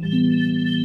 Música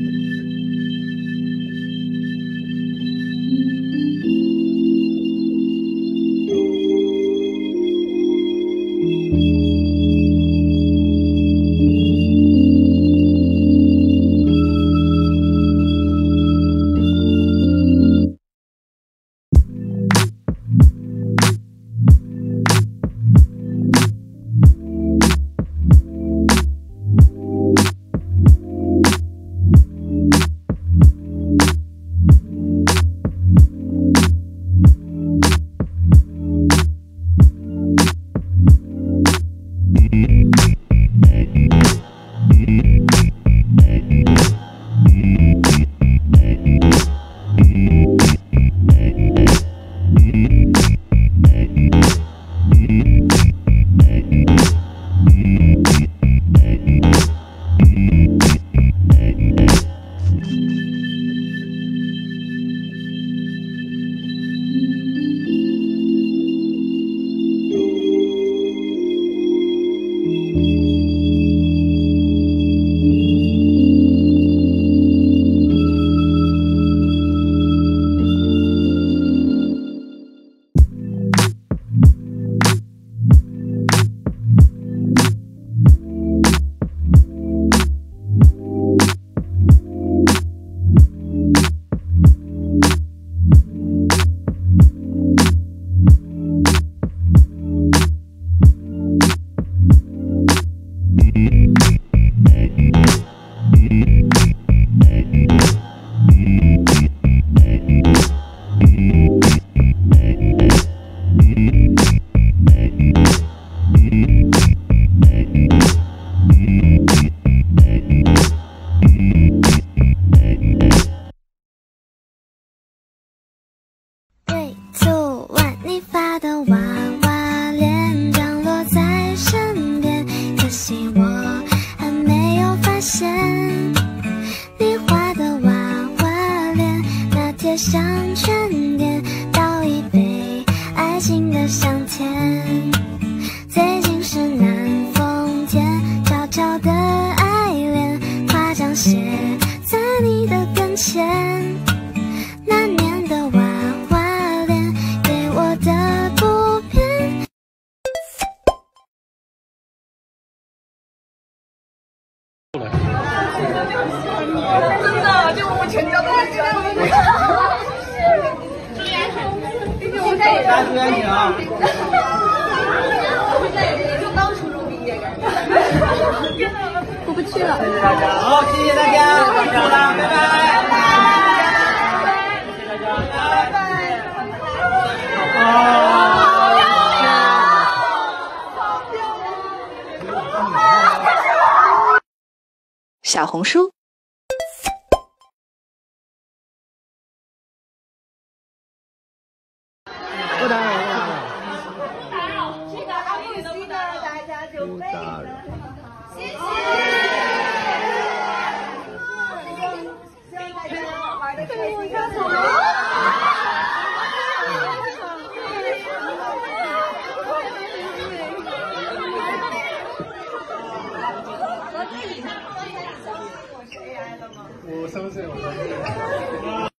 发的娃娃脸降落在身边，可惜我还没有发现。你画的娃娃脸，那贴上春点，倒一杯爱情的香甜。家注意安全啊！就当初中毕业感觉。过不去了。谢谢大家，好，谢谢大家，辛苦了，拜拜。谢谢大家，拜拜。小红书。不打扰，不打扰。不打扰。谢谢。啊我生日，我生日。